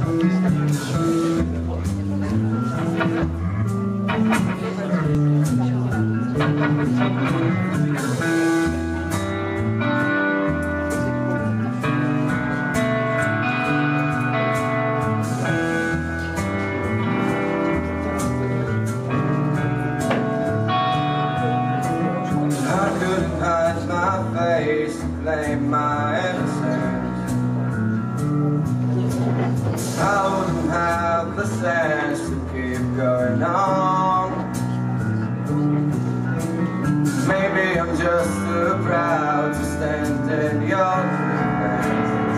I couldn't hide my face blame my the sense to keep going on. Maybe I'm just too proud to stand in your presence.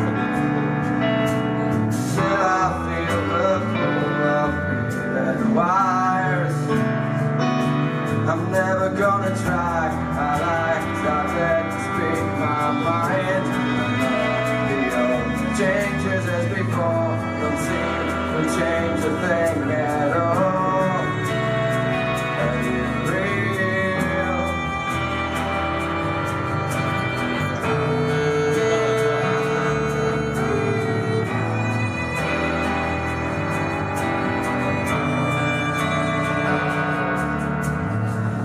Still, I feel the pull of needed wires. I'm never gonna try. I like started to speak my mind. The old changes as before. Change a thing at all. Are you real?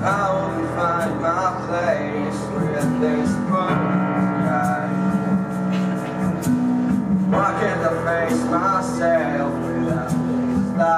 I won't find my place with this guy. Why can't face myself